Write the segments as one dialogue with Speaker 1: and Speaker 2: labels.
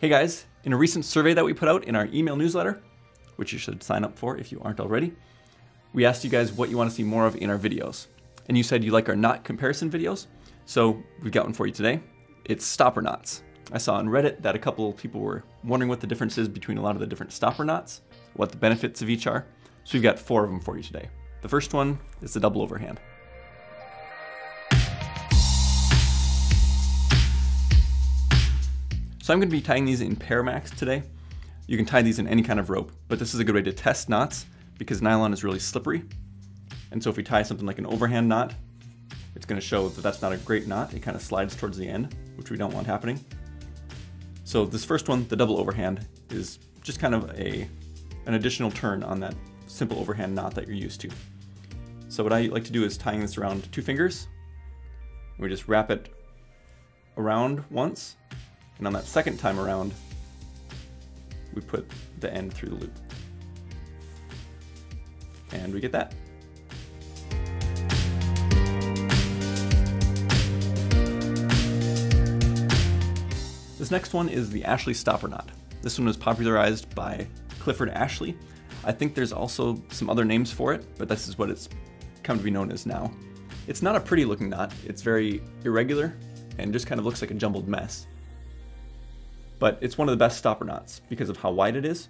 Speaker 1: Hey guys, in a recent survey that we put out in our email newsletter, which you should sign up for if you aren't already, we asked you guys what you want to see more of in our videos. And you said you like our knot comparison videos, so we've got one for you today. It's stopper knots. I saw on Reddit that a couple of people were wondering what the difference is between a lot of the different stopper knots, what the benefits of each are. So we've got four of them for you today. The first one is the double overhand. So I'm going to be tying these in Para-Max today. You can tie these in any kind of rope, but this is a good way to test knots because nylon is really slippery. And so if we tie something like an overhand knot, it's going to show that that's not a great knot. It kind of slides towards the end, which we don't want happening. So this first one, the double overhand, is just kind of a an additional turn on that simple overhand knot that you're used to. So what I like to do is tying this around two fingers. We just wrap it around once and on that second time around, we put the end through the loop. And we get that. This next one is the Ashley stopper knot. This one was popularized by Clifford Ashley. I think there's also some other names for it, but this is what it's come to be known as now. It's not a pretty looking knot, it's very irregular and just kind of looks like a jumbled mess but it's one of the best stopper knots because of how wide it is.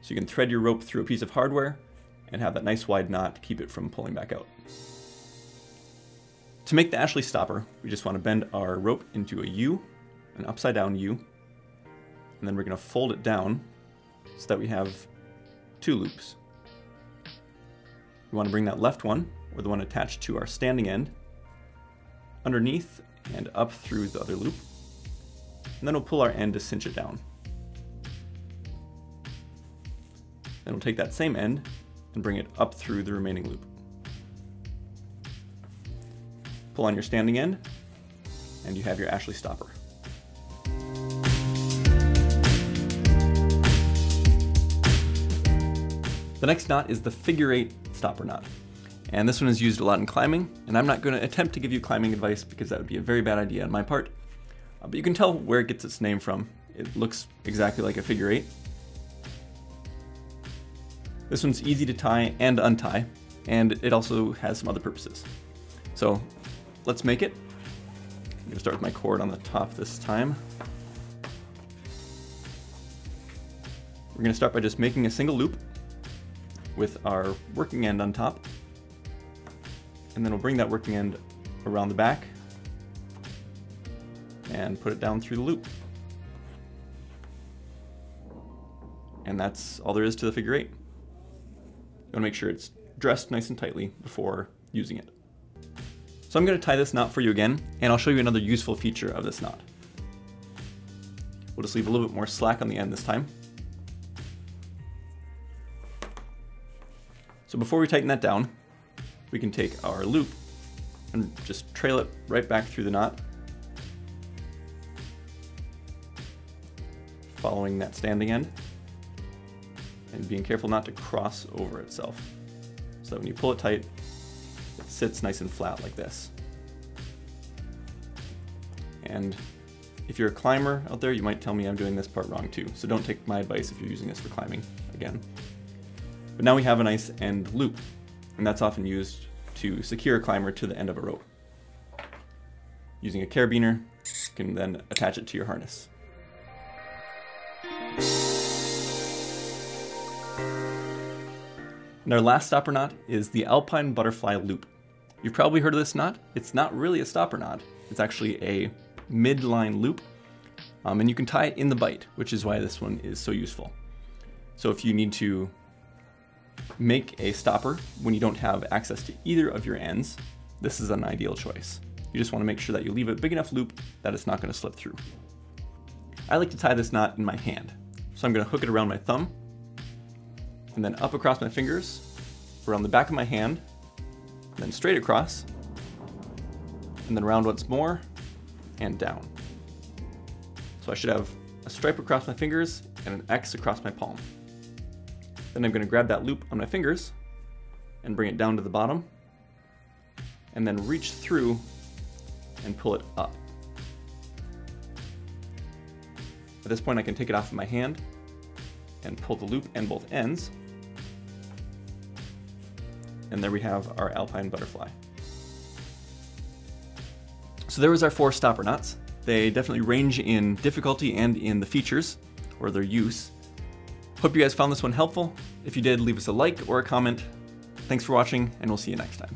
Speaker 1: So you can thread your rope through a piece of hardware and have that nice wide knot to keep it from pulling back out. To make the Ashley stopper, we just want to bend our rope into a U, an upside down U, and then we're going to fold it down so that we have two loops. We want to bring that left one, or the one attached to our standing end, underneath and up through the other loop and then we'll pull our end to cinch it down. Then we'll take that same end and bring it up through the remaining loop. Pull on your standing end, and you have your Ashley stopper. The next knot is the figure eight stopper knot. And this one is used a lot in climbing, and I'm not going to attempt to give you climbing advice because that would be a very bad idea on my part. Uh, but you can tell where it gets its name from. It looks exactly like a figure eight. This one's easy to tie and untie, and it also has some other purposes. So let's make it. I'm gonna start with my cord on the top this time. We're gonna start by just making a single loop with our working end on top. And then we'll bring that working end around the back and put it down through the loop. And that's all there is to the figure eight. You want to make sure it's dressed nice and tightly before using it. So I'm going to tie this knot for you again, and I'll show you another useful feature of this knot. We'll just leave a little bit more slack on the end this time. So before we tighten that down, we can take our loop and just trail it right back through the knot following that standing end and being careful not to cross over itself. So that when you pull it tight, it sits nice and flat like this. And if you're a climber out there, you might tell me I'm doing this part wrong too. So don't take my advice if you're using this for climbing again. But now we have a nice end loop, and that's often used to secure a climber to the end of a rope. Using a carabiner, you can then attach it to your harness. And our last stopper knot is the Alpine Butterfly Loop. You've probably heard of this knot. It's not really a stopper knot. It's actually a midline loop. Um, and you can tie it in the bight, which is why this one is so useful. So if you need to make a stopper when you don't have access to either of your ends, this is an ideal choice. You just want to make sure that you leave a big enough loop that it's not going to slip through. I like to tie this knot in my hand. So I'm going to hook it around my thumb and then up across my fingers, around the back of my hand, then straight across, and then around once more, and down. So I should have a stripe across my fingers and an X across my palm. Then I'm going to grab that loop on my fingers and bring it down to the bottom, and then reach through and pull it up. At this point I can take it off of my hand and pull the loop and both ends. And there we have our alpine butterfly. So there was our four stopper knots. They definitely range in difficulty and in the features, or their use. Hope you guys found this one helpful. If you did, leave us a like or a comment. Thanks for watching, and we'll see you next time.